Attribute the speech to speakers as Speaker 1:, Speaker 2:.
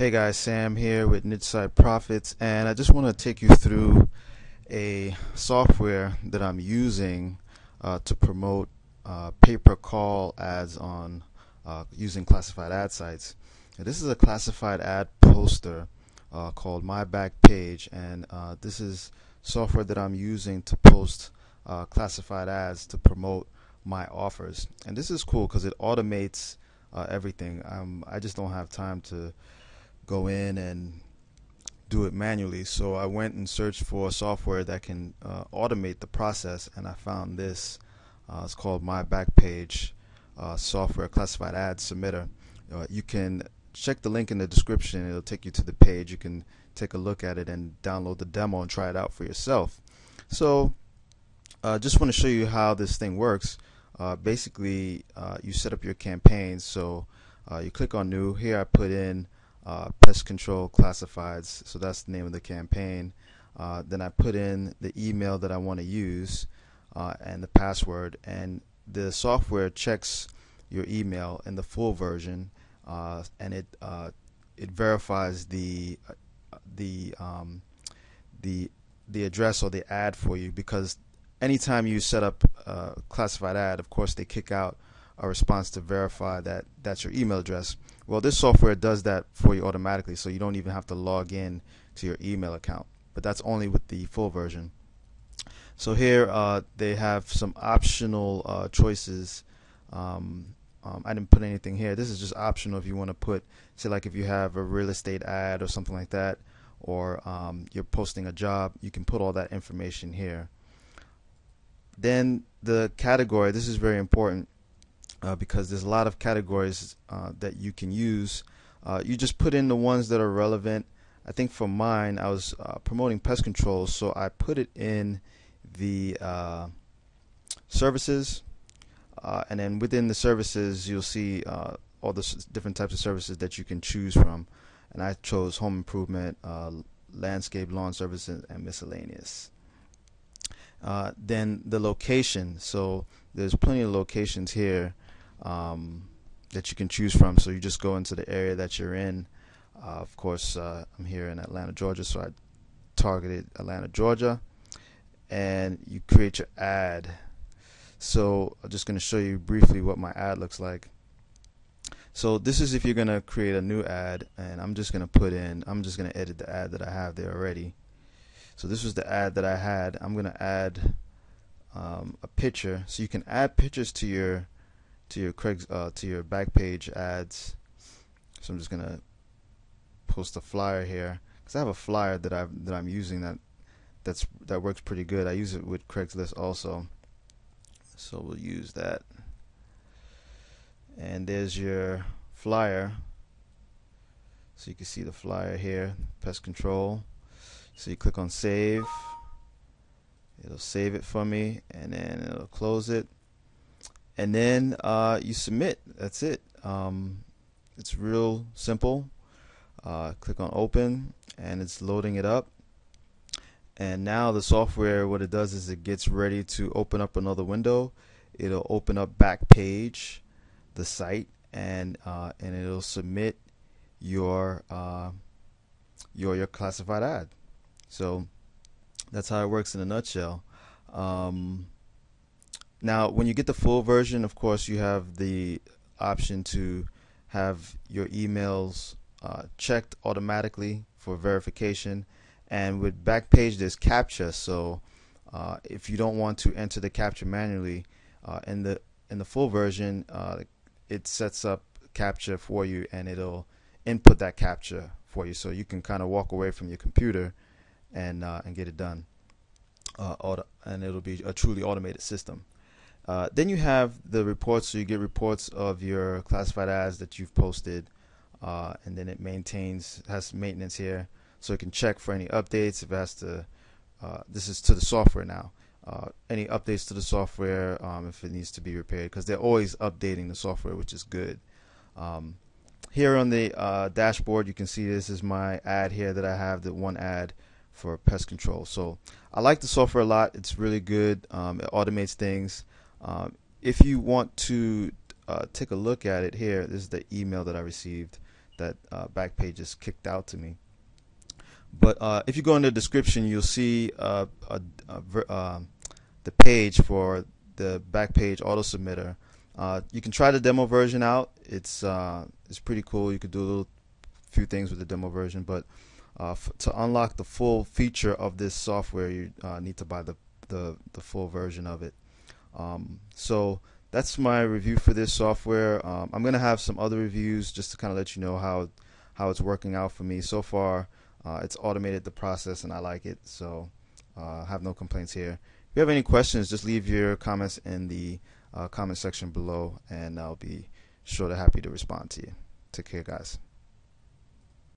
Speaker 1: Hey guys, Sam here with Niche Site Profits, and I just want to take you through a software that I'm using uh, to promote uh, pay-per-call ads on uh, using classified ad sites. Now, this is a classified ad poster uh, called My Backpage, and uh, this is software that I'm using to post uh, classified ads to promote my offers. And this is cool because it automates everything. Um, I just don't have time to go in and do it manually. So I went and searched for software that can uh, automate the process, and I found this. Uh, it's called My Backpage uh, Software Classified Ad Submitter. Uh, you can check the link in the description. It'll take you to the page. You can take a look at it and download the demo and try it out for yourself. So I uh, just want to show you how this thing works. Uh, basically, you set up your campaigns. So you click on New. Here I put in uh, pest control classifieds. So that's the name of the campaign. Uh, then I put in the email that I want to use uh, and the password, and the software checks your email in the full version, uh, and it uh, it verifies the the um, the the address or the ad for you because anytime you set up a classified ad, of course they kick out a response to verify that that's your email address. Well, this software does that for you automatically, so you don't even have to log in to your email account. But that's only with the full version. So here uh, they have some optional uh, choices. Um, um, I didn't put anything here. This is just optional if you want to put, say, like if you have a real estate ad or something like that, or um, you're posting a job, you can put all that information here. Then the category, this is very important uh, because there's a lot of categories uh, that you can use. Uh, you just put in the ones that are relevant. I think for mine, I was uh, promoting pest control, so I put it in the uh, services, uh, and then within the services, you'll see all the different types of services that you can choose from. And I chose home improvement, landscape, lawn services, and miscellaneous. then the location. So there's plenty of locations here um, that you can choose from. So you just go into the area that you're in. Uh, of course, uh, I'm here in Atlanta, Georgia, so I targeted Atlanta, Georgia, and you create your ad. So I'm just going to show you briefly what my ad looks like. So this is if you're going to create a new ad, and I'm just going to put in, I'm just going to edit the ad that I have there already. So this was the ad that I had. I'm going to add um, a picture. So you can add pictures to your to your Craig's uh, to your Backpage ads. So I'm just gonna post a flyer here because I have a flyer that I that I'm using that that's that works pretty good. I use it with Craigslist also. So we'll use that. And there's your flyer. So you can see the flyer here, pest control. So you click on save. It'll save it for me and then it'll close it and then uh, you submit. That's it. Um, it's real simple. Uh, click on open and it's loading it up. And now the software, what it does is it gets ready to open up another window. It'll open up Backpage, the site, and uh, and it'll submit your uh, your your classified ad. So that's how it works in a nutshell. Um, now, when you get the full version, of course, you have the option to have your emails uh, checked automatically for verification. And with Backpage, there's CAPTCHA. So uh, if you don't want to enter the CAPTCHA manually, uh, in the in the full version, uh, it sets up CAPTCHA for you, and it'll input that CAPTCHA for you, so you can kind of walk away from your computer and uh, and get it done. Uh, and it'll be a truly automated system. Uh, then you have the reports, so you get reports of your classified ads that you've posted, uh, and then it maintains has maintenance here, so it can check for any updates if it has to. Uh, this is to the software now. Uh, any updates to the software um, if it needs to be repaired, because they're always updating the software, which is good. Um, here on the uh, dashboard, you can see this is my ad here that I have, the one ad for pest control. So I like the software a lot. It's really good. Um, it automates things. Um, if you want to uh, take a look at it here, this is the email that I received that uh, Backpage just kicked out to me. But uh, if you go in the description, you'll see uh, um, the page for the Backpage auto submitter. Uh, you can try the demo version out. It's uh, it's pretty cool. You could do a little few things with the demo version, but to unlock the full feature of this software, you need to buy the, the the full version of it. Um, so that's my review for this software. Um, I'm gonna have some other reviews just to kind of let you know how how it's working out for me so far. Uh, it's automated the process and I like it, so uh, have no complaints here. If you have any questions, just leave your comments in the uh, comment section below, and I'll be sure to happy to respond to you. Take care, guys.